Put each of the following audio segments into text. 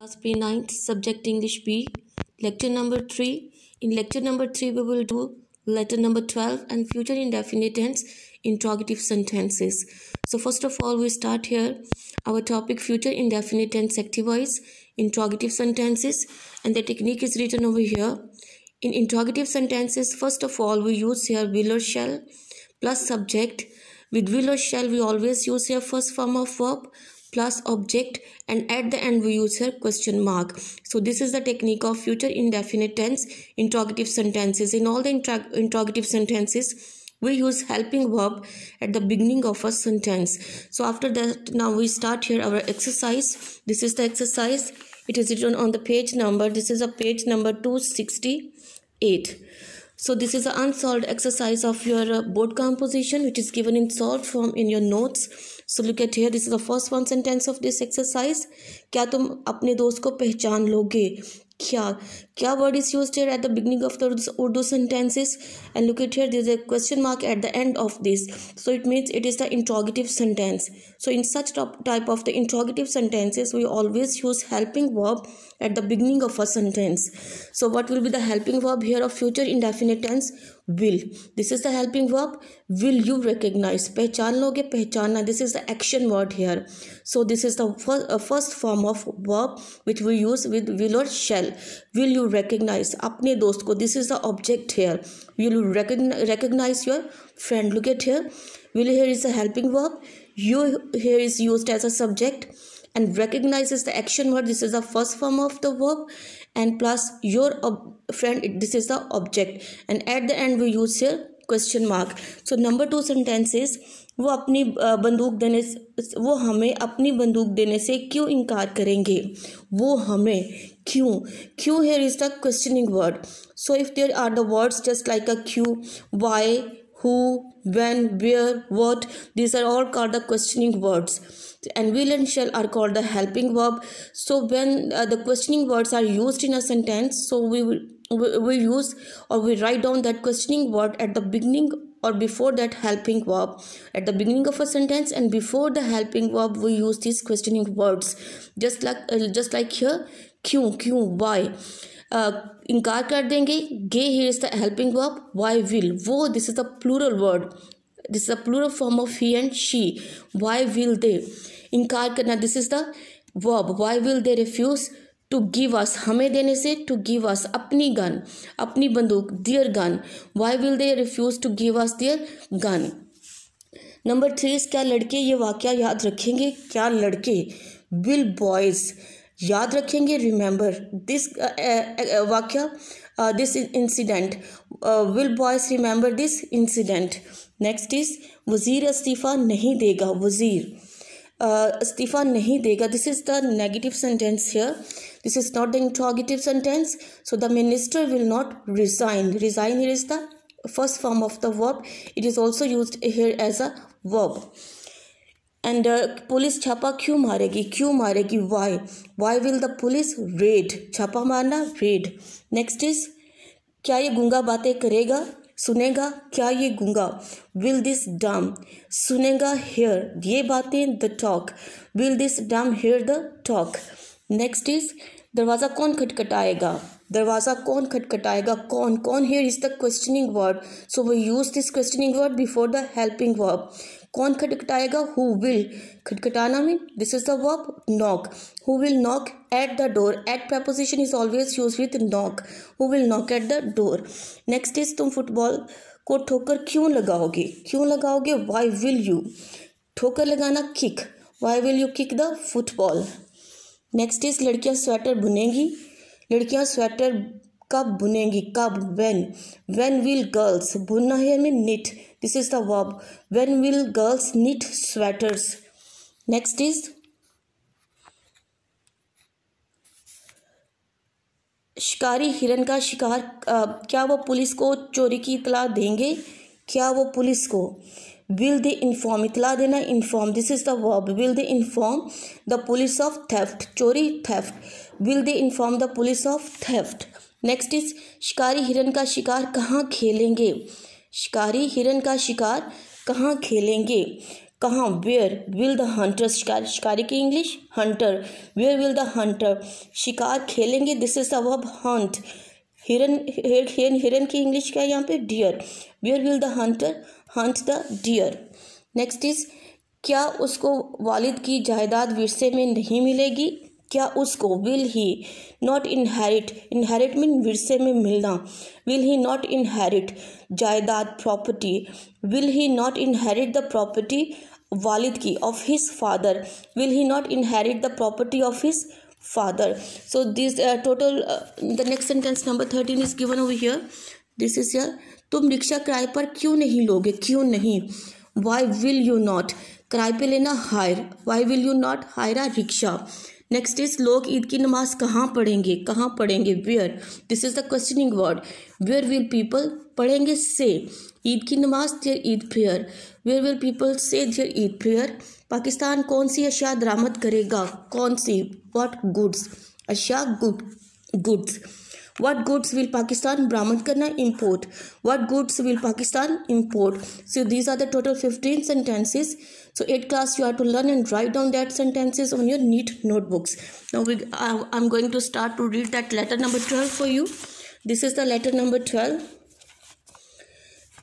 Class P9, subject English B, lecture number 3. In lecture number 3, we will do letter number 12 and future indefinite tense interrogative sentences. So, first of all, we start here our topic future indefinite tense active voice interrogative sentences, and the technique is written over here. In interrogative sentences, first of all, we use here will or shall plus subject. With will or shall, we always use here first form of verb plus object and at the end we use here question mark. So this is the technique of future indefinite tense interrogative sentences. In all the interrogative sentences we use helping verb at the beginning of a sentence. So after that now we start here our exercise. This is the exercise. It is written on the page number. This is a page number 268 so this is an unsolved exercise of your uh, board composition which is given in solved form in your notes so look at here this is the first one sentence of this exercise क्या तुम अपने दोस्त को पहचान लोगे क्या Kya word is used here at the beginning of the Urdu sentences? And look at here, there is a question mark at the end of this. So it means it is the interrogative sentence. So in such type of the interrogative sentences, we always use helping verb at the beginning of a sentence. So what will be the helping verb here of future indefinite tense? will this is the helping verb will you recognize pehchan loge pehchana this is the action word here so this is the uh, first form of verb which we use with will or shall will you recognize अपने दोस्त को this is the object here will you recognize, recognize your friend look at here will here is a helping verb you here is used as a subject and recognizes the action word this is the first form of the verb and plus your friend this is the object and at the end we use here mark so number two sentence is वो अपनी बंदूक देने वो हमें अपनी बंदूक देने से क्यों इनकार करेंगे वो हमें Q. Q here is the questioning word. So if there are the words just like a Q, why, who, when, where, what, these are all called the questioning words. And will and shall are called the helping verb. So when uh, the questioning words are used in a sentence, so we we, we use or we write down that questioning word at the beginning or before that helping verb at the beginning of a sentence and before the helping verb we use these questioning words just like uh, just like here क्यों क्यों Y इनकार कर देंगे। गे here is the helping verb why will वो this is the plural word this is the plural form of he and she why will they इनकार करना this is the verb why will they refuse to give us हमें देने से to give अस अपनी gun, अपनी बंदूक their gun. Why will they refuse to give us their gun? Number three क्या लड़के ये वाक्य याद रखेंगे? क्या लड़के? विल बॉयज़ याद रखेंगे रिमेंबर दिस वाक्य this incident will boys remember this incident next is वज़ीर इस्तीफ़ा नहीं देगा, वज़ीर। इस्तीफ़ा नहीं देगा। This is the negative sentence here this is not the interrogative sentence so the minister will not resign resign here is the first form of the verb it is also use here as a verb. And police छापा क्यों मारेगी क्यों मारेगी why why will the police raid छापा मारना raid next is क्या ये गुंगा बातें करेगा सुनेगा क्या ये गुंगा विल दिस डम सुनेगा हेयर ये बातें the talk will this dumb hear the talk next is दरवाज़ा कौन खटखटाएगा दरवाज़ा कौन खटखटाएगा कौन कौन here is the questioning word so we use this questioning word before the helping verb कौन खटखटाएगा? Who will खटखटाना mean this is the verb knock who will knock at the door at preposition is always use with knock who will knock at the door next is तुम football को ठोकर क्यों लगाओगे? क्यों लगाओगे? Why will you ठोकर लगाना kick why will you kick the football next is लड़कियाँ स्वेटर बुनेंगी। लड़कियाँ स्वेटर कब बुनेंगी, कब वेन वेन विल गर्ल्स बुनना है में knit this is the verb when will girls knit sweaters next is शिकारी हिरन का शिकार क्या वो पुलिस को चोरी की इतला देंगे? क्या वो पुलिस को? विल दे इन्फॉर्म इतला देना inform this is the verb will they inform the police of theft चोरी theft will they inform the police of theft next is शिकारी हिरन का शिकार कहाँ खेलेंगे शिकारी हिरन का शिकार कहाँ खेलेंगे कहाँ वेयर विल द हंटर शिकार शिकारी की English hunter where will the hunter शिकार खेलेंगे दिस इज़ वर्ब हंट हिरन हिरन हिरन की इंग्लिश क्या है यहाँ पे deer where will the hunter hunt the deer next is क्या उसको वालिद की जायदाद विरसे में नहीं मिलेगी क्या उसको will he not inherit inherit mean विरसे में मिलना। विल ही नॉट इनहेरिट जायदाद property will he not inherit the property वालिद की of his father will he not inherit the property of his this uh, total uh, the next sentence number 13 is given over here. This is here. तुम rickshaw किराए पर क्यों नहीं लोगे? क्यों नहीं? वाई विल यू नॉट किराए पे लेना hire why will you not hire a rickshaw next is लोग ईद की नमाज़ कहाँ पढ़ेंगे? कहाँ पढ़ेंगे? Where this is the questioning word where will people पढ़ेंगे? से ईद की नमाज़ their Eid fair where will people say their Eid fair Pakistan कौन सी अशिया दरामद करेगा? कौन सी? वॉट गुड्स अशिया good goods what goods will pakistan bramad karna import? What goods will pakistan import? So these are the total 15 sentences. So 8 class you have to learn and write down that sentences on your neat notebooks. Now we uh, i'm going to start to read that letter number 12 for you. This is the letter number 12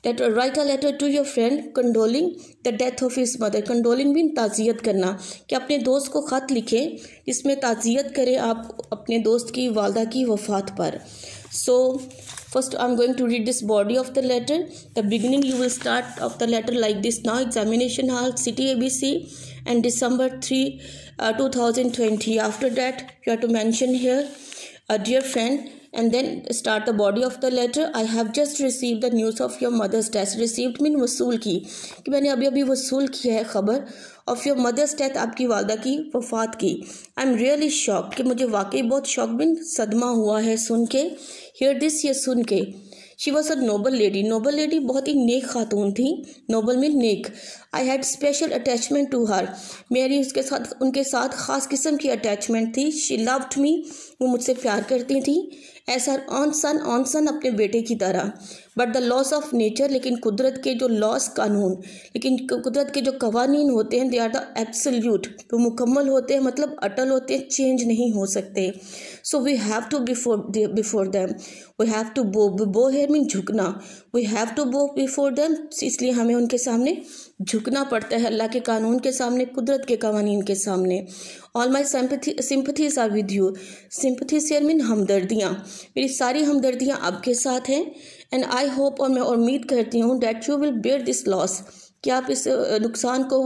that write a letter to your friend condoling the death of his mother condoling mean ताज़ियत करना कि अपने दोस्त को ख़त लिखें जिसमें ताज़ियत करें आप अपने दोस्त की वालदा की वफ़ात पर so first i'm going to read this body of the letter the beginning you will start of the letter like this now examination hall city abc and december 3 uh, 2020 after that you have to mention here a dear friend and then start the body of the letter. I have just received the news of your mother's death. Received mean वसूल की कि मैंने अभी अभी वसूल किया है ख़बर ऑफ़ योर मदर्स डेथ आपकी वालदा की वफात की आई एम रियली शॉक कि मुझे वाकई बहुत शौक बिन सदमा हुआ है सुन के हियर दिस ये सुन के she was a noble lady noble lady बहुत ही नेक खातून थी noble mean neck I had special attachment to her मेरी उसके साथ उनके साथ ख़ास किस्म की अटैचमेंट थी शी लव्ड मी वो मुझसे प्यार करती थी ऐसा ऑन सन ऑन सन अपने बेटे की तरह। But the loss of nature लेकिन कुदरत के जो लॉस कानून, लेकिन कुदरत के जो कवानीन होते हैं दे आर द एब्सल्यूट वो मुकम्मल होते हैं मतलब अटल होते हैं चेंज नहीं हो सकते। So we have to before before them we have to bow bow here mean झुकना। We have to bow before them इसलिए हमें उनके सामने झुकना पड़ता है, अल्लाह के कानून के सामने, कुदरत के कवानीन के सामने। All my sympathy sympathies are with you sympathy से मीन हमदर्दियाँ। मेरी सारी हमदर्दियाँ आपके साथ हैं एंड आई होप और मैं उम्मीद करती हूँ that you will bear this loss कि आप इस नुकसान को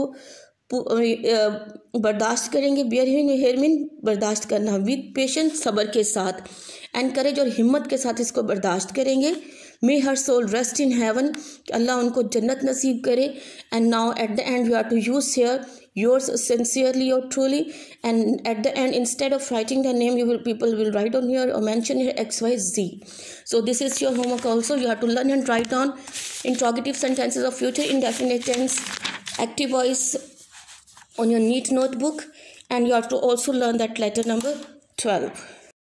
बर्दाश्त करेंगे। बियरिंग हेयर मीन बर्दाश्त करना। विद पेशेंस सब्र के साथ। एंड करेज और हिम्मत के साथ इसको बर्दाश्त करेंगे। may her soul rest in heaven Allah उनको जन्नत नसीब करे and now at the end you are to use here yours sincerely or truly and at the end instead of writing the name you will people will write on here or mention here xyz so this is your homework also you have to learn and write down interrogative sentences of future indefinite tense active voice on your neat notebook and you have to also learn that letter number 12